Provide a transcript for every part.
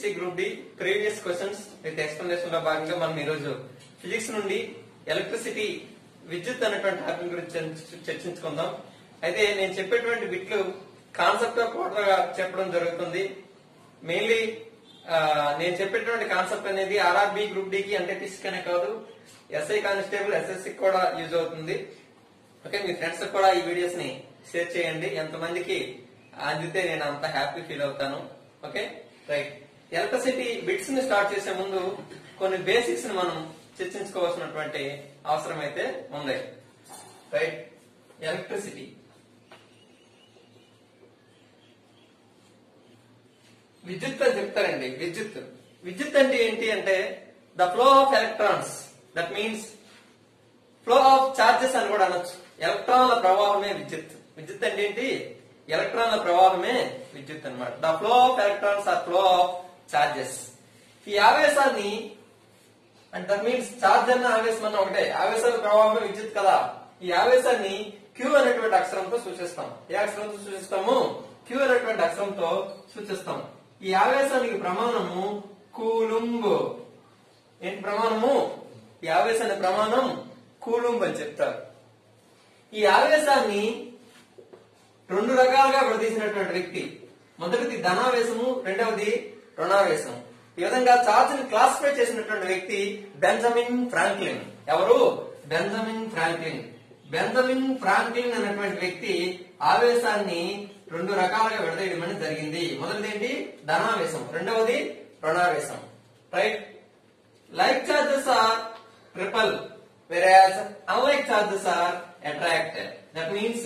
NTPC group D previous questions with ఎక్స్ప్లెనేషన్లో భాగంగా మనం ఈరోజు ఫిజిక్స్ నుండి ఎలక్ట్రిసిటీ విద్యుత్ అనేటువంటి టాపిక్ గురించి చర్చించుకుందాం. అయితే నేను చెప్పేటువంటి బిట్లు కాన్సెప్ట్ ఆఫ్ చెప్పడం జరుగుతుంది. మెయిన్లీ నేను చెప్పేటువంటి కాన్సెప్ట్ అనేది ఆర్ఆర్బి గ్రూప్ డి కి ఎన్టీపీసీ అనే కాదు. ఎస్ఐ కానిస్టేబుల్ ఎస్ఎస్సి కూడా యూజ్ అవుతుంది. ఓకే మీ ఫ్రెండ్స్ కూడా ఈ వీడియోస్ని షేర్ చేయండి. ఎంతమందికి అందితే నేను అంత హ్యాపీ ఫీల్ అవుతాను. ఓకే రైట్ ఎలక్ట్రిసిటీ బిట్స్ని స్టార్ట్ చేసే ముందు కొన్ని బేసిక్స్ని మనం చర్చించుకోవాల్సినటువంటి అవసరం అయితే ఉంది. రైట్? ఎలక్ట్రిసిటీ. విద్యుత్ అని చెప్తారండి విద్యుత్. విద్యుత్ అంటే ఏంటి అంటే the flow of electrons that means flow of charges అని కూడా అనొచ్చు. ఎలక్ట్రాన్ల ప్రవాహమే విద్యుత్. విద్యుత్ అంటే ఏంటి? ఎలక్ట్రాన్ల ప్రవాహమే విద్యుత్ అన్నమాట. The flow of electrons or flow of charges ఈ ఆవేశాన్ని అండ్ దట్ మీన్స్ ఛార్జ్ అన్న ఆవేశం అన్న ఒకటే. ఆవేశాల ప్రభావం విద్యుత్ కదా. ఈ ఆవేశాన్ని క్యూ అనేటువంటి అక్షరంతో సూచిస్తాం. ఏ అక్షరంతో సూచిస్తాము? క్యూ అనేటువంటి అక్షరంతో సూచిస్తాం. ఈ ఆవేశానికి ప్రమాణము కూలుంబ్. ఏంటి ప్రమాణము? ఈ ఆవేశాన్ని ప్రమాణం కూలుంబ్ అని చెప్తారు. ఈ ఆవేశాన్ని రెండు రకాలుగా విడదీసినటువంటి వ్యక్తి. మొదటిది ధనావేశము రెండవది రుణావేశం ఈ విధంగా చార్జ్ని క్లాసిఫై చేసినటువంటి వ్యక్తి బెంజమిన్ ఫ్రాంక్లిన్. ఎవరు? Benjamin Franklin. బెంజమిన్ ఫ్రాంక్లిన్ అనేటువంటి వ్యక్తి ఆవేశాన్ని రెండు రకాలుగా విడదీయడం అనేది జరిగింది. మొదటిది ఏంటి ధనావేశం. రెండవది రుణావేశం right like charges are repel whereas unlike charges are attracted. That means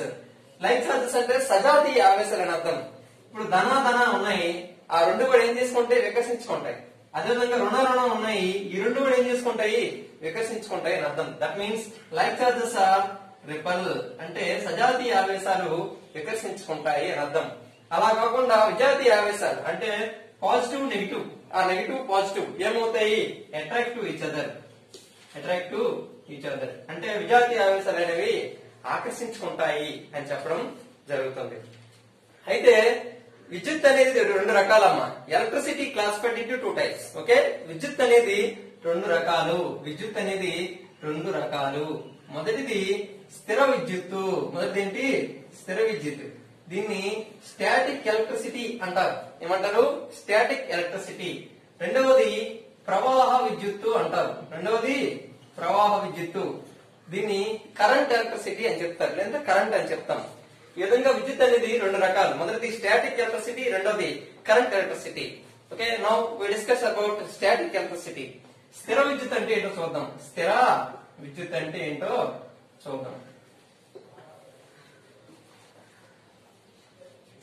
like charges అంటే సజాతీయ ఆవేశాలు అని అర్థం. ఇప్పుడు ధన ధన ఉన్నాయి. ఆ రెండు కూడా ఏం చేసుకుంటాయి? వికసించుకుంటాయి. అదేవిధంగా రుణ రుణం ఉన్నాయి. ఈ రెండు కూడా ఏం చేసుకుంటాయి? వికసించుకుంటాయి అని అర్థం. That means like charges are repel అంటే సజాతీయ ఆవేశాలు వికసించుకుంటాయి అని అర్థం. అలా కాకుండా విజాతీయ ఆవేశాలు అంటే పాజిటివ్ నెగిటివ్ ఆ నెగిటివ్ పాజిటివ్ ఏమవుతాయి? Attract to each other attract to each other అంటే విజాతీయ ఆవేశాలు అనేవి ఆకర్షించుకుంటాయి అని చెప్పడం జరుగుతుంది. అయితే విద్యుత్ అనేది రెండు రకాలమ్మా. Electricity classified into two types okay విద్యుత్ అనేది రెండు రకాలు. విద్యుత్ అనేది రెండు రకాలు. మొదటిది స్థిర విద్యుత్తు. మొదటిది ఏంటి? స్థిర విద్యుత్. దీన్ని స్టాటిక్ ఎలక్ట్రిసిటీ అంటారు. ఏమంటారు? స్టాటిక్ ఎలక్ట్రిసిటీ రెండవది ప్రవాహ విద్యుత్తు అంటారు. రెండవది ప్రవాహ విద్యుత్తు. దీన్ని కరెంట్ ఎలక్ట్రిసిటీ అని చెప్తారు. లేదా కరెంట్ అని చెప్తాం. ఈ విధంగా విద్యుత్ అనేది రెండు రకాలు. మొదటిది స్టాటిక్ ఎలక్ట్రిసిటీ రెండోది current electricity okay now we discuss about static electricity స్థిర విద్యుత్ అంటే ఏంటో చూద్దాం. స్థిర విద్యుత్ అంటే ఏంటో చూద్దాం.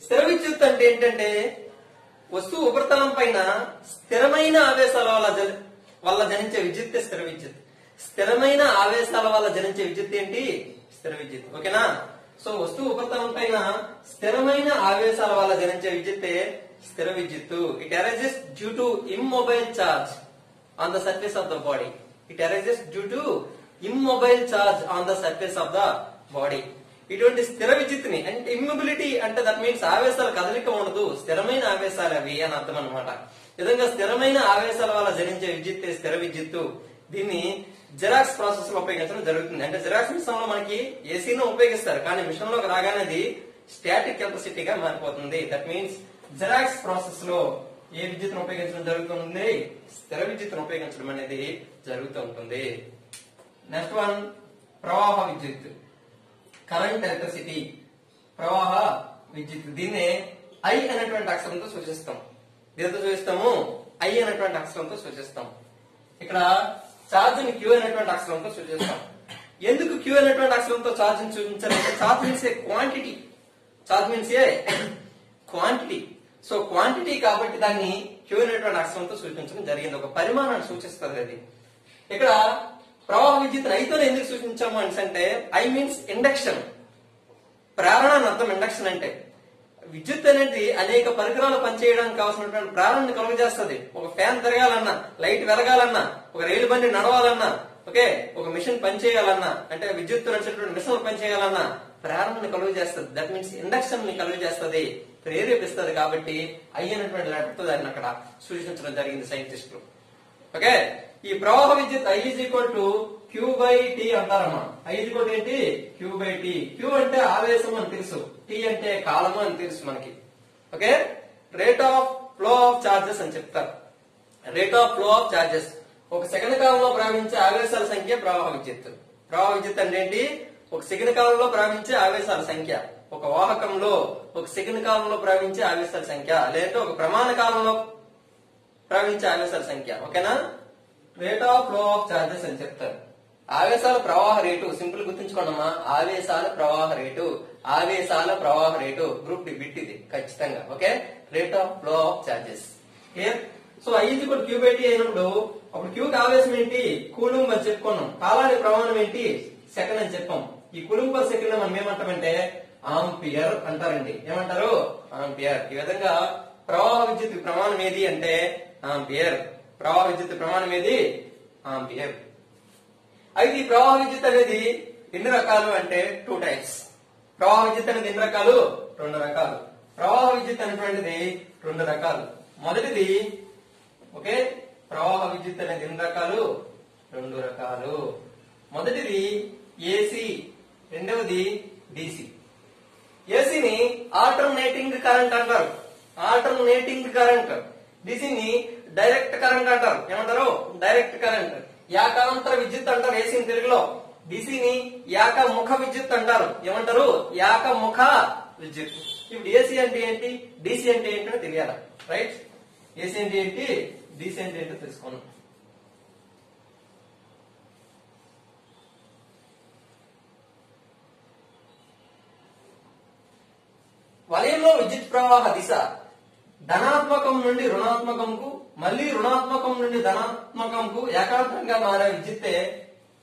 స్థిర విద్యుత్ అంటే ఏంటంటే వస్తువు ఉపరితలం పైన స్థిరమైన ఆవేశాల వల్ల వల్ల జనించే విద్యుత్ స్థిర విద్యుత్. స్థిరమైన ఆవేశాల వల్ల జనించే విద్యుత్ ఏంటి? స్థిర విద్యుత్. ఓకేనా? సో వస్తువు ఉపరితలం పైన స్థిరమైన ఆవేశాల వల్ల జనించే విద్యుత్తే స్థిర విద్యుత్తు. It arises due to immobile charge on the surface of the body it arises due to immobile charge on the surface of the body ఇటువంటి స్థిర విద్యుత్ని అంటే ఇమ్మొబిలిటీ అంటే దట్ మీన్స్ ఆవేశాల కదలిక ఉండదు. స్థిరమైన ఆవేశాలు అవి అని అర్థం అనమాట విధంగా స్థిరమైన ఆవేశాల వల్ల జనించే విద్యుత్ స్థిర విద్యుత్తు. దీన్ని జిరాక్స్ ప్రాసెస్లో ఉపయోగించడం జరుగుతుంది. అంటే జిరాక్స్ మిషన్లో మనకి ఏసీను ఉపయోగిస్తారు. కానీ మిషన్లోకి రాగానే అది స్టాటిక్ కెపాసిటీగా మారిపోతుంది. దట్ మీన్స్ జిరాక్స్ ప్రాసెస్లో ఏ విద్యుత్ను ఉపయోగించడం జరుగుతుంది? స్థిర విద్యుత్తును ఉపయోగించడం అనేది జరుగుతూ ఉంటుంది. నెక్స్ట్ వన్ ప్రవాహ విద్యుత్ కరెంట్ ఎలక్ట్రిసిటీ ప్రవాహ విద్యుత్ దీన్నే ఐ అనేటువంటి అక్షరంతో సూచిస్తాం. దీంతో సూచిస్తాము? ఐ అనేటువంటి అక్షరంతో సూచిస్తాం. ఇక్కడ ఛార్జ్ని క్యూ అనేటువంటి అక్షరంతో సూచిస్తాం ఎందుకు క్యూ అనేటువంటి అక్షరంతో ఛార్జ్ని సూచించాలంటే charge means a quantity charge means a quantity so quantity కాబట్టి దాన్ని క్యూ అనేటువంటి అక్షరంతో సూచించడం జరిగింది. ఒక పరిమాణాన్ని సూచిస్తుంది అది. ఇక్కడ ప్రవాహ విద్యుత్ ఐతో ఎందుకు సూచించాము అంటే ఐ మీన్స్ ఇండక్షన్ ప్రేరణ అర్థం ఇండక్షన్ అంటే. విద్యుత్ అనేది అనేక పరికరాలు పనిచేయడానికి కావాల్సినటువంటి ప్రేరణను కలుగజేస్తుంది. ఒక ఫ్యాన్ తిరగాలన్నా లైట్ వెలగాలన్నా ఒక రైలు బండి నడవాలన్నా ఓకే? ఒక మిషన్ పనిచేయాలన్నా అంటే విద్యుత్ నడిచినటువంటి మిషన్ పనిచేయాలన్నా ప్రేరణని కలుగు చేస్తుంది దట్ మీన్స్ ఇండక్షన్ని కలుగు చేస్తుంది ప్రేరేపిస్తుంది కాబట్టి అయ్యనటువంటి అనేటువంటి దాన్ని అక్కడ సూచించడం జరిగింది సైంటిస్టులు ఓకే? ఈ ప్రవాహ విద్యుత్ I is equal to Q by T అంటారమ్మా I is equal ఏంటి? క్యూ బై టీ క్యూ అంటే ఆవేశం అని తెలుసు. టీ అంటే కాలము అని తెలుసు మనకి. Okay? Rate of flow of charges అని చెప్తారు. Rate of flow of charges ఒక సెకండ్ కాలంలో ప్రవహించే ఆవేశాల సంఖ్య ప్రవాహ విద్యుత్. ప్రవాహ విద్యుత్ అంటే ఏంటి? ఒక సెకండ్ కాలంలో ప్రవహించే ఆవేశాల సంఖ్య. ఒక వాహకంలో ఒక సెకండ్ కాలంలో ప్రవహించే ఆవేశాల సంఖ్య. లేదంటే ఒక ప్రమాణ కాలంలో ప్రవహించే ఆవేశాల సంఖ్య ఓకేనా? Rate of flow of charges అని చెప్తారు. ఆవేశాల ప్రవాహ రేటు సింపుల్ గుర్తుంచుకోండమ్మా. ఆవేశాల ప్రవాహ రేటు ఆవేశాల ప్రవాహ రేటు గ్రూప్ డి బిట్ ఇది ఖచ్చితంగా okay? Rate of flow of charges so ఐదు కూడా క్యూ బై టీ అయినప్పుడు అప్పుడు క్యూకి ఆవేశం ఏంటి? కూలుంబ్ అని చెప్పుకున్నాం. కాలానికి ప్రమాణం ఏంటి? సెకండ్ అని చెప్పాం. ఈ కూలుంబ్ పర్ సెకండ్ మనం ఏమంటామంటే ఆంపియర్ అంటారండి. ఏమంటారు? ఆంపియర్. ఈ విధంగా ప్రవాహ విద్యుత్ ప్రమాణం ఏది అంటే ఆంపియర్. ప్రవాహ విద్యుత్ ప్రమాణం ఏది? ఆంపియర్. అయితే ఈ ప్రవాహ విద్యుత్ అనేది ఎన్ని రకాలు అంటే టూ టైప్స్. ప్రవాహ విద్యుత్ అనేది ఎన్ని రకాలు? రెండు రకాలు. ప్రవాహ విద్యుత్ అనేటువంటిది రెండు రకాలు. మొదటిది ఓకే ప్రవాహ విద్యుత్ అనేది ఎన్ని రకాలు? రెండు రకాలు. మొదటిది ఏసీ. రెండవది డిసి. ఏసీని ఆల్టర్నేటింగ్ కరెంట్ అంటారు. Alternating current. దీనిని డైరెక్ట్ కరెంట్ అంటారు ఏమంటారు? డైరెక్ట్ కరెంట్ యాకాంతర విద్యుత్ అంటారు ఏసీని తెలుగులో. డిసిని యాక ముఖ విద్యుత్ అంటారు ఏమంటారు? యాక ముఖ విద్యుత్. ఇప్పుడు ఏసీ అంటే ఏంటి? డిసి అంటే ఏంటో తెలియాలి? రైట్ ఏసీ అంటే ఏంటి? డిసి అంటే ఏంటో తెలుసుకున్నాం వలయంలో విద్యుత్ ప్రవాహ దిశ. ధనాత్మకం నుండి రుణాత్మకంకు మళ్ళీ రుణాత్మకం నుండి ధనాత్మకంకు ఏకాంతంగా మారే విద్యుత్తే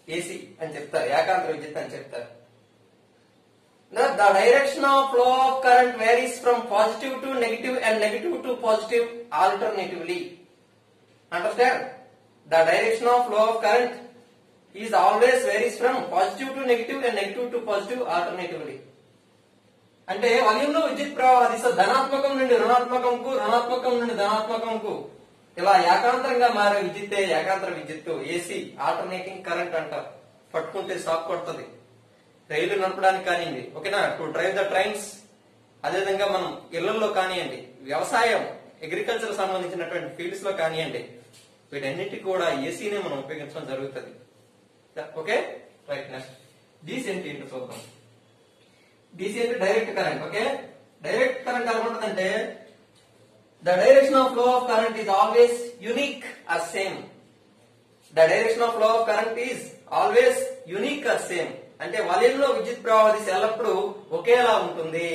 ఏసీ అని చెప్తారు. ఏకాంత విద్యుత్ అని చెప్తారు. The direction of flow of current varies from positive to negative and negative to positive alternatively understand the direction of flow of current is always varies from positive to negative and negative to positive alternatively అంటే వలయంలో విద్యుత్ ప్రవాహ దిశ ధనాత్మకం నుండి రుణాత్మకంకు రుణాత్మకం నుండి ధనాత్మకంకు ఇలా ఏకాంతరంగా మారే విద్యుత్తే ఏకాంతర విద్యుత్తు AC alternating current అంటారు. పట్టుకుంటే షాక్ కొడుతుంది. రైలు నడపడానికి కానివ్వండి. ఓకేనా? టు డ్రైవ్ ద ట్రైన్స్ అదేవిధంగా మనం ఇళ్ళలో కానివ్వండి. వ్యవసాయం అగ్రికల్చర్ సంబంధించినటువంటి ఫీల్డ్స్లో కానివ్వండి. వీటన్నిటికి కూడా ఏసీనే మనం ఉపయోగించడం జరుగుతుంది. ఓకే రైట్ నెక్స్ట్ డీసెంట్ ఇంటర్ ఏంటో చూద్దాం. డీసీ అంటే direct current okay direct current ఎలా ఉంటుందంటే the direction of flow of current is always unique or same the direction of flow of current is always unique or same అంటే వలయంలో విద్యుత్ ప్రవాహ దిశ ఎల్లప్పుడూ ఒకేలా ఉంటుంది.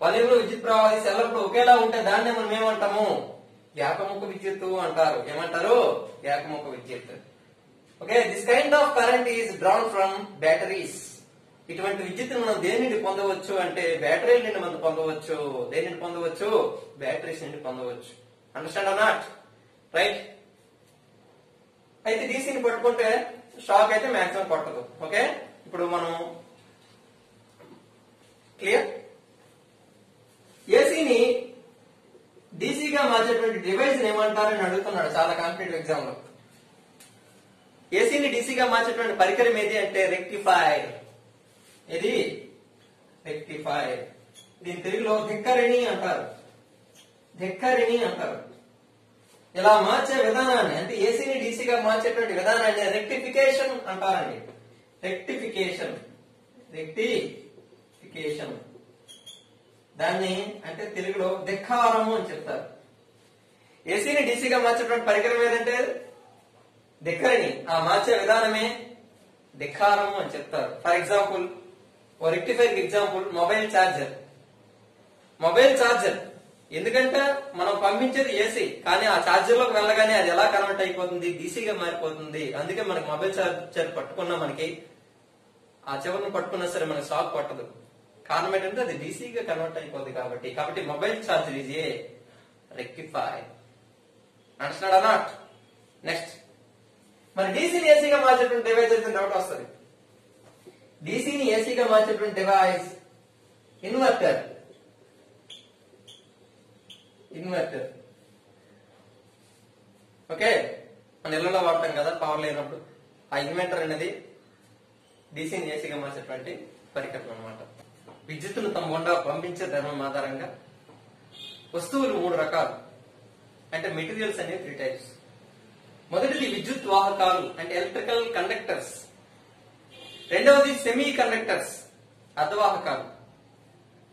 వలయంలో విద్యుత్ ప్రవాహ దిశ ఎల్లప్పుడూ ఒకేలా ఉంటే దాన్నే మనం ఏమంటాము? ఏకముఖ విద్యుత్తు అంటారు. ఏమంటారు? ఏకముఖ విద్యుత్ okay this kind of current is drawn from batteries ఇటువంటి విద్యుత్ మనం దేని నుండి పొందవచ్చు అంటే బ్యాటరీల నుండి మనం పొందవచ్చు? దేని నుండి పొందవచ్చు? బ్యాటరీస్ నుండి పొందవచ్చు. అండర్స్టాండ్ నాట్ రైట్ అయితే డీసీని పట్టుకుంటే షాక్ అయితే మాక్సిమం కొట్టదు. ఓకే ఇప్పుడు మనం క్లియర్ ఏసీని డీసీగా మార్చేటువంటి డివైస్ ఏమంటారని అడుగుతున్నాడు చాలా కాంపిటేటివ్ ఎగ్జామ్లో. ఏసీని డీసీగా మార్చేటువంటి పరికరం ఏది అంటే రెక్టిఫైర్ ఇది రెక్టిఫై దీని తెలుగులో ధిక్కరిణి అంటారు. ధిక్కరిణి అంటారు. ఇలా మార్చే విధానాన్ని అంటే ఏసీని డీసీగా మార్చేటువంటి విధానాన్ని రెక్టిఫికేషన్ అంటారండి. రెక్టిఫికేషన్ రెక్టిఫికేషన్ దాన్ని అంటే తెలుగులో ధిక్కారము అని చెప్తారు. ఏసీని డీసీగా మార్చేటువంటి పరికరం ఏదంటే? ధిక్కరిణి. ఆ మార్చే విధానమే ధిక్కారము అని చెప్తారు. For example a rectifier example mobile charger mobile charger ఎందుకంటే మనం పంపించేది ఏసీ కానీ ఆ ఛార్జర్లోకి వెళ్ళగానే అది ఎలా కన్వర్ట్ అయిపోతుంది? డీసీగా మారిపోతుంది. అందుకే మనకి మొబైల్ ఛార్జర్ పట్టుకున్నా మనకి ఆ చివరిని పట్టుకున్నా సరే మనకి షాక్ పట్టదు. కారణం ఏంటంటే అది డీసీగా కన్వర్ట్ అయిపోతుంది కాబట్టి. కాబట్టి mobile charger is a rectifier understand not next మరి డీసీని ఏసీగా మార్చేటువంటి ఏవైతే డౌట్ వస్తుంది? డీసీని ఏసీగా మార్చేటువంటి డివైస్ ఇన్వర్టర్ ఇన్వర్టర్ ఓకే మన ఇళ్ళలో వాడతాం కదా పవర్ లేనప్పుడు. ఆ ఇన్వర్టర్ అనేది డీసీని ఏసీగా మార్చేటువంటి పరికరం అనమాట విద్యుత్తును తమ గుండా పంపించే ధర్మం ఆధారంగా వస్తువులు మూడు రకాలు. అంటే మెటీరియల్స్ అనేవి త్రీ టైప్స్ మొదటిది విద్యుత్ వాహకాలు అంటే ఎలక్ట్రికల్ కండక్టర్స్ రెండవది సెమీ కండక్టర్స్ అర్ధవాహకాలు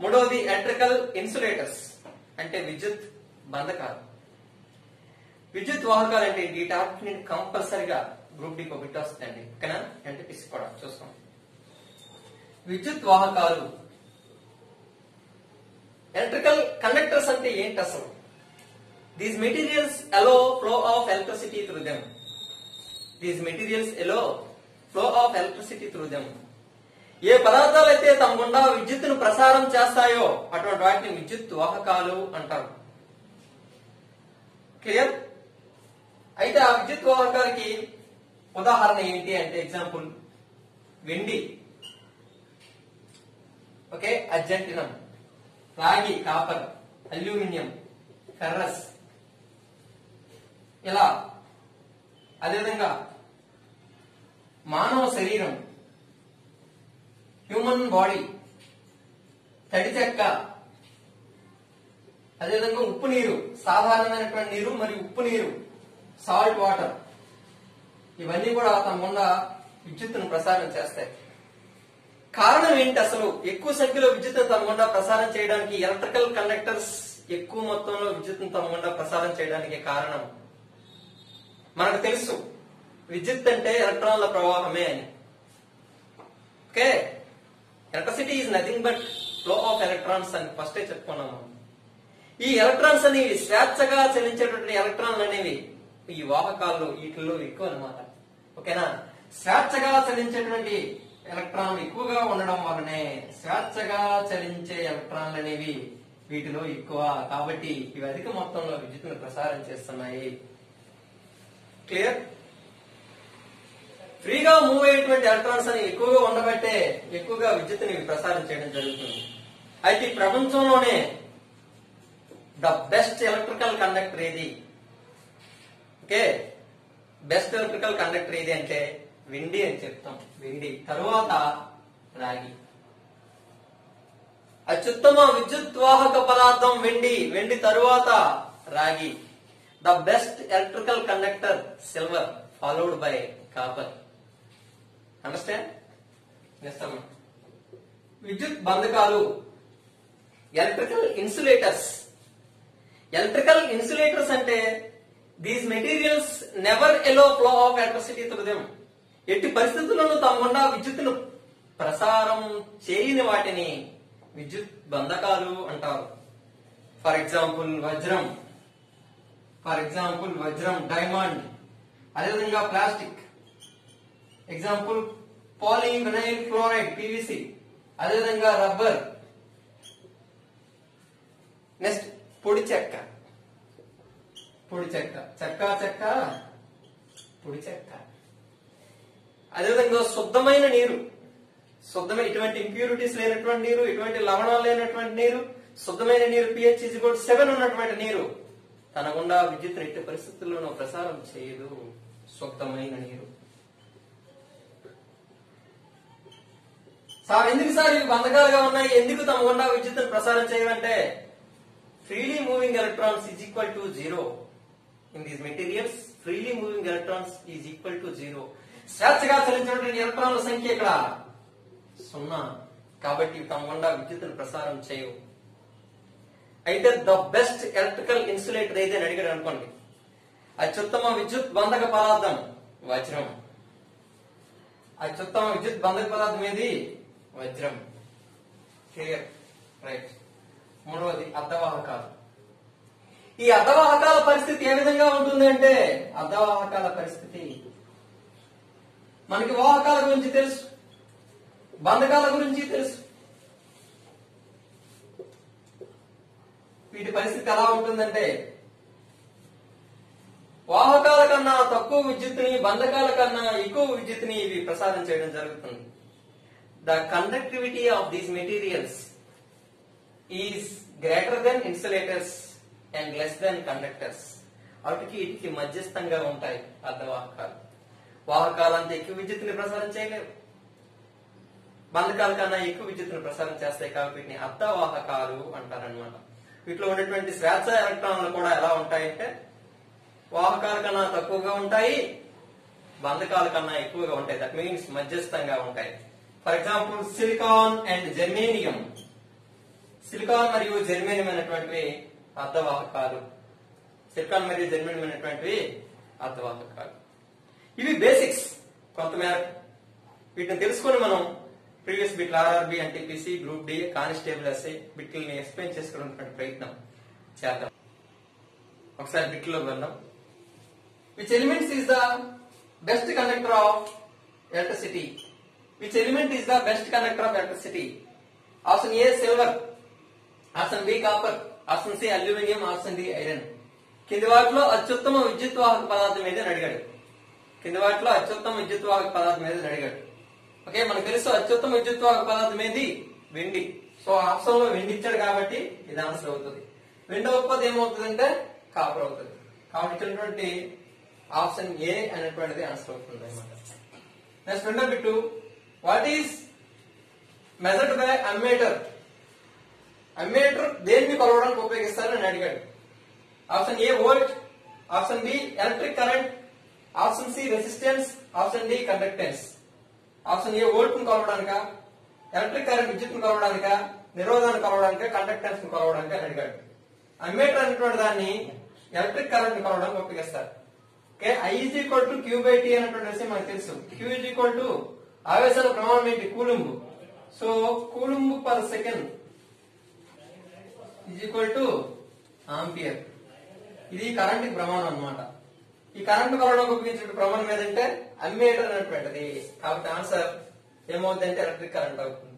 మూడవది ఎలక్ట్రికల్ ఇన్సులేటర్స్ అంటే విద్యుత్ బంధకాలు. విద్యుత్ వాహకాలు అంటే ఈ టాపిక్ నేను కంపల్సరిగా గ్రూప్ డికి ఒకటి వస్తుందండి ఓకేనా? ఎన్టీపీసీ కూడా చూస్తాం. విద్యుత్ వాహకాలు. ఎలక్ట్రికల్ కండక్టర్స్ అంటే ఏంటి అసలు? These materials allow flow of electricity through them these materials allow flow of electricity through them ఏ పదార్థాలు అయితే తమ గుండా విద్యుత్తును ప్రసారం చేస్తాయో అటువంటి వాటిని విద్యుత్ వాహకాలు అంటారు. క్లియర్ అయితే ఆ విద్యుత్ వాహకాలకి ఉదాహరణ ఏంటి అంటే ఎగ్జాంపుల్ వెండి. ఓకే అర్జెంటినం రాగి కాపర్ అల్యూమినియం ఫెర్రస్. ఇలా. అదేవిధంగా మానవ శరీరం హ్యూమన్ బాడీ తడి చెక్క అదేవిధంగా ఉప్పు నీరు సాధారణమైనటువంటి నీరు మరియు ఉప్పు నీరు సాల్ట్ వాటర్ ఇవన్నీ కూడా తమ గుండా విద్యుత్తును ప్రసారం చేస్తాయి. కారణం ఏంటి అసలు? ఎక్కువ సంఖ్యలో విద్యుత్తును తమ గుండా ప్రసారం చేయడానికి ఎలక్ట్రికల్ కండక్టర్స్ ఎక్కువ మొత్తంలో విద్యుత్తును తమ గుండా ప్రసారం చేయడానికి కారణం. మనకు తెలుసు. విద్యుత్ అంటే ఎలక్ట్రాన్ల ప్రవాహమే అని. Okay? Electricity is nothing but flow of electrons అని ఫస్టే చెప్పుకున్నాము ఈ ఎలక్ట్రాన్స్ అనేవి స్వేచ్ఛగా చలించేటువంటి ఎలక్ట్రాన్లు అనేవి ఈ వాహకాల్లో వీటిల్లో ఎక్కువ అనమాట ఓకేనా? స్వేచ్ఛగా చలించేటువంటి ఎలక్ట్రాన్లు ఎక్కువగా ఉండడం వల్లనే స్వేచ్ఛగా చలించే ఎలక్ట్రాన్లు అనేవి వీటిలో ఎక్కువ. కాబట్టి ఇవి అధిక మొత్తంలో విద్యుత్తును ప్రసారం చేస్తున్నాయి. క్లియర్ ఫ్రీగా మూవ్ అయ్యేటువంటి ఎలక్ట్రాన్స్ అని ఎక్కువగా ఉండబట్టే ఎక్కువగా విద్యుత్తుని ప్రసారం చేయడం జరుగుతుంది. అయితే ఈ ప్రపంచంలోనే ద బెస్ట్ ఎలక్ట్రికల్ కండక్టర్ ఏది? ఓకే? బెస్ట్ ఎలక్ట్రికల్ కండక్టర్ ఏది అంటే వెండి అని చెప్తాం. వెండి. తరువాత రాగి. అత్యుత్తమ విద్యుత్ వాహక పదార్థం వెండి. వెండి తరువాత రాగి. The best electrical conductor silver followed by copper. Understand చేస్తాము విద్యుత్ బంధకాలు ఎలక్ట్రికల్ ఇన్సులేటర్స్ ఎలక్ట్రికల్ ఇన్సులేటర్స్ అంటే these materials never allow flow of electricity through them ఎట్టి పరిస్థితుల్లోనూ తమకుండా విద్యుత్తును ప్రసారం చేయని వాటిని విద్యుత్ బంధకాలు అంటారు. ఫర్ ఎగ్జాంపుల్ వజ్రం. ఫర్ ఎగ్జాంపుల్ వజ్రం డైమండ్ అదేవిధంగా plastic example polyvinyl chloride PVC అదేవిధంగా రబ్బర్ నెక్స్ట్ పొడి చెక్క. పొడి చెక్క. చెక్క చెక్క? పొడి చెక్క. అదేవిధంగా శుద్ధమైన నీరు. శుద్ధమైన ఇటువంటి ఇంప్యూరిటీస్ లేనటువంటి నీరు ఇటువంటి లవణాలు లేనటువంటి నీరు శుద్ధమైన నీరు పిహెచ్ కూడా సెవెన్ ఉన్నటువంటి నీరు. తన గుండా విద్యుత్ ఎట్టి పరిస్థితుల్లోనూ ప్రసారం చేయదు. శుద్ధమైన నీరు. సార్ ఎందుకు సార్ ఇవి బంధకాలుగా ఉన్నాయి? ఎందుకు తమ గుండా విద్యుత్ ప్రసారం చేయమంటే freely moving electrons is equal to zero in these materials freely moving electrons is equal to zero స్వేచ్ఛగా చలించినటువంటి ఎలక్ట్రాన్ల సంఖ్య ఇక్కడ సున్నా. కాబట్టి తమ గుండా విద్యుత్తును ప్రసారం చేయవు. అయితే ద బెస్ట్ ఎలక్ట్రికల్ ఇన్సులేటర్ అయితే అడిగాడు అనుకోండి. అత్యుత్తమ విద్యుత్ బంధక పదార్థం. వజ్రం. అత్యుత్తమ విద్యుత్ బంధక పదార్థం ఏది? వజ్రం. క్లియర్ రైట్ మూడవది అర్ధవాహకాలు. ఈ అర్ధవాహకాల పరిస్థితి ఏ విధంగా ఉంటుంది అంటే అర్ధవాహకాల పరిస్థితి. మనకి వాహకాల గురించి తెలుసు. బంధకాల గురించి తెలుసు. వీటి పరిస్థితి ఎలా ఉంటుందంటే వాహకాల కన్నా తక్కువ విద్యుత్ని బంధకాల కన్నా ఎక్కువ విద్యుత్ని ఇవి ప్రసారం చేయడం జరుగుతుంది. The conductivity of these materials is greater than insulators and less than conductors అటుకి ఇటుకి మధ్యస్థంగా ఉంటాయి అర్ధవాహకాలు వాహకాలు. అంత ఎక్కువ విద్యుత్తుని ప్రసారం చేయలేవు. బంధకాల కన్నా ఎక్కువ విద్యుత్తును ప్రసారం చేస్తాయి కాబట్టి వీటిని అర్ధవాహకాలు అంటారనమాట వీటిలో ఉన్నటువంటి స్వేచ్ఛ ఎలక్ట్రాన్లు కూడా ఎలా ఉంటాయంటే వాహకాల కన్నా తక్కువగా ఉంటాయి బంధకాల కన్నా ఎక్కువగా ఉంటాయి. దట్ మీన్స్ మధ్యస్థంగా ఉంటాయి. For example silicon and germanium silicon మరియు జెర్మేనియం అనేటువంటివి అర్ధవాహకాలు సిలికాన్ మరియు జెర్మేనియం అనేటువంటివి అర్ధవాహకాలు ఇవి బేసిక్స్ కొంతమేర వీటిని తెలుసుకొని మనం ప్రీవియస్ బిట్లు RRB NTPC group D constable SI బిట్లని explain చేసుకోవడానికి ప్రయత్నం చేద్దాం. ఒకసారి బిట్లో వెళ్దాం which elements is the best conductor of electricity which element is the best conductor of electricity option A silver option B copper option C aluminium option D iron కింది వాటిలో అత్యుత్తమ విద్యుత్ వాహక పదార్థం ఏదని అడిగాడు. కింది వాటిలో అత్యుత్తమ విద్యుత్ వాహక పదార్థం ఏదని అడిగాడు. ఓకే మనకు తెలుసు అత్యుత్తమ విద్యుత్ వాహక పదార్థం ఏది? వెండి. సో ఆప్షన్లో వెండి ఇచ్చాడు కాబట్టి ఇది ఆన్సర్ అవుతుంది. వెండి ఉత్పత్తి ఏమవుతుందంటే? కాపర్ అవుతుంది. కాబట్టి ఇచ్చినటువంటి ఆప్షన్ ఏ అనేటువంటిది ఆన్సర్ అవుతుంది అనమాట నెక్స్ట్ రెండో bit. What is measured by ammeter ammeter దేన్ని కొలవడానికి ఉపయోగిస్తారని అడిగాడు. Option A volt option B electric current option C resistance option D conductance option A వోల్ట్ను కొలవడానిక? ఎలక్ట్రిక్ కరెంట్ విద్యుత్ కొలవడానిక? నిరోధాన్ని కొలవడానిక? కండక్టెన్స్ను కొలవడానిక అని అడిగాడు. అమ్మేటర్ అనేటువంటి దాన్ని ఎలక్ట్రిక్ కరెంట్ కొలవడానికి ఉపయోగిస్తారు. Okay I is equal to Q by T అనేటువంటి విషయం మనకు తెలుసు. క్యూ ఈజ్ ఈక్వల్ టు ఆవేశాల ప్రమాణం ఏంటి? Coulomb. So coulomb per second is equal to ampere ఇది కరెంట్ ప్రమాణం అన్నమాట. ఈ కరెంట్ కొలవడానికి ఉపయోగించిన ప్రమాణం ఏదంటే? అమ్మేటర్ అనేటువంటిది. కాబట్టి ఆన్సర్ ఏమవుతుందంటే ఎలక్ట్రిక్ కరెంట్ అవుతుంది.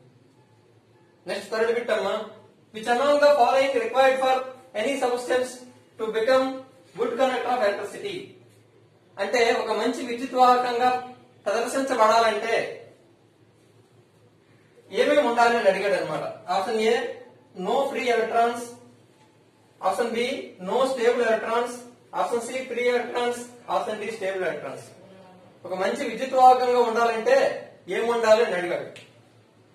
నెక్స్ట్ థర్డ్ బిట్ అమ్మా. Which amount the following required for any substance to become good connector of electricity అంటే ఒక మంచి విద్యుత్ వాహకంగా ప్రదర్శించబడాలంటే ఏమేమి ఉండాలి అని అడిగాడు అనమాట option A no free electrons. Option B no stable electrons. Option C free electrons. Option D stable electrons. ఒక మంచి విద్యుత్ వాహకంగా ఉండాలంటే ఏం ఉండాలి అని అడిగాడు.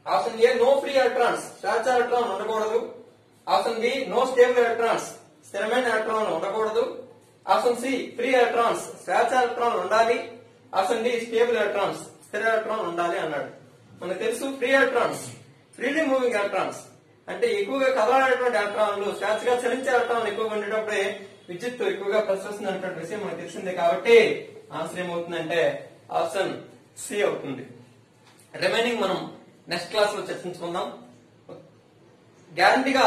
Option A no free electrons. స్వేచ్ఛ ఎలక్ట్రాన్ ఉండకూడదు. Option B no stable electrons. స్థిరమైన ఎలక్ట్రాన్ ఉండకూడదు. Option C free electrons. స్వేచ్ఛ ఎలక్ట్రాన్ ఉండాలి. ఆప్షన్ డి స్టేబుల్ ఎలక్ట్రాన్స్ స్థిర ఎలక్ట్రాన్ ఉండాలి అన్నాడు. మనకు తెలుసు free electrons freely moving electrons. అంటే ఎక్కువగా కదలాడేటువంటి ఎలక్ట్రాన్లు స్వేచ్ఛగా చలించే ఎలక్ట్రాన్లు ఎక్కువగా ఉండేటప్పుడే విద్యుత్ ఎక్కువగా ప్రసరిస్తుంది అనేటువంటి విషయం మనకు తెలిసిందే కాబట్టి ఆన్సర్ ఏమవుతుందంటే ఆప్షన్ సి అవుతుంది. రిమైనింగ్ మనం నెక్స్ట్ క్లాస్లో చర్చించుకుందాం. గ్యారంటీగా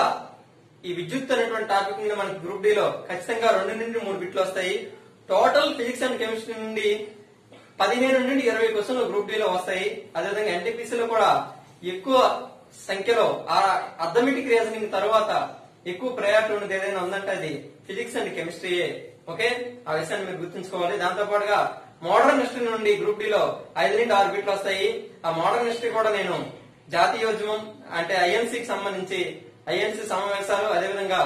ఈ విద్యుత్ అనేటువంటి టాపిక్ నుండి మనకి గ్రూప్ డి లో ఖచ్చితంగా రెండు నుండి మూడు బిట్లు వస్తాయి. టోటల్ ఫిజిక్స్ అండ్ కెమిస్ట్రీ నుండి పదిహేను నుండి ఇరవై క్వశ్చన్లు గ్రూప్ డి లో వస్తాయి. అదేవిధంగా ఎన్టీపీసీ లో కూడా ఎక్కువ సంఖ్యలో ఆ అర్థమెటిక్ రీజనింగ్ తర్వాత ఎక్కువ ప్రయారిటీ ఉన్నది ఏదైనా ఉందంటే అది ఫిజిక్స్ అండ్ కెమిస్ట్రీయే ఓకే? ఆ విషయాన్ని మీరు గుర్తుంచుకోవాలి. దాంతో పాటుగా మోడర్న్ హిస్టరీ నుండి గ్రూప్ డి లో ఐదు నుండి ఆరు బిట్లు వస్తాయి. ఆ మోడర్న్ హిస్టరీ కూడా నేను జాతీయోద్యమం అంటే ఐఎన్సీకి సంబంధించి ఐఎన్సీ సమావేశాలు అదేవిధంగా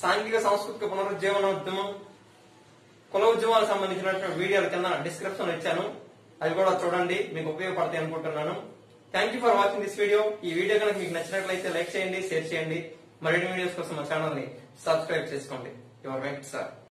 సాంఘిక సాంస్కృతిక పునరుజ్జీవనోద్యమం కుల ఉద్యమాలకు సంబంధించినటువంటి వీడియోల కింద డిస్క్రిప్షన్ ఇచ్చాను. అవి కూడా చూడండి మీకు ఉపయోగపడతాయి అనుకుంటున్నాను. Thank you for watching this video ఈ వీడియో కనుక మీకు నచ్చినట్లయితే లైక్ చేయండి షేర్ చేయండి. మరిన్ని వీడియోస్ కోసం మా ఛానల్ని సబ్స్క్రైబ్ చేసుకోండి. Your Venkat sir